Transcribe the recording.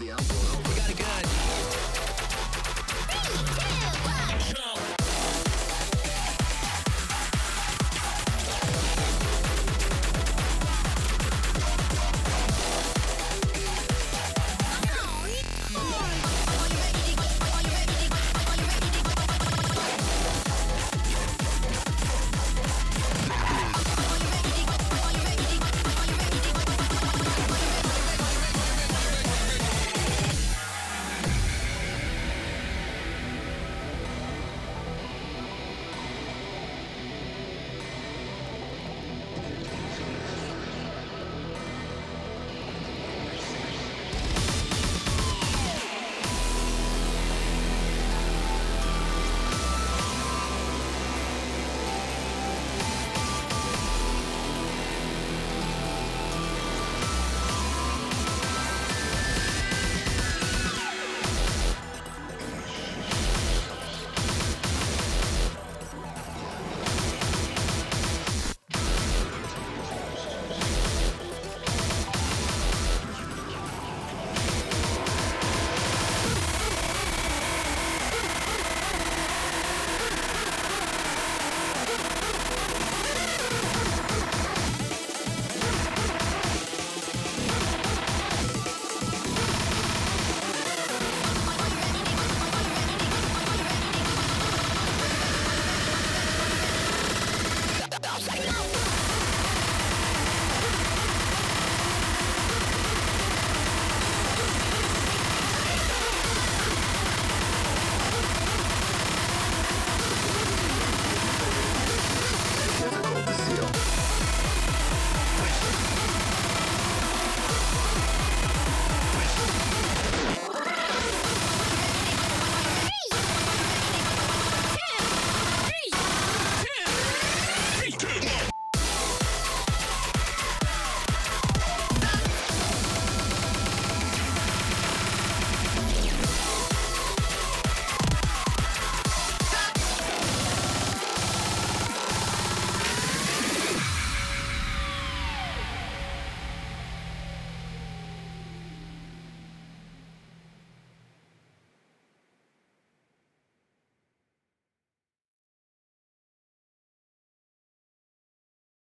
the outdoor. We got it good. Let's go.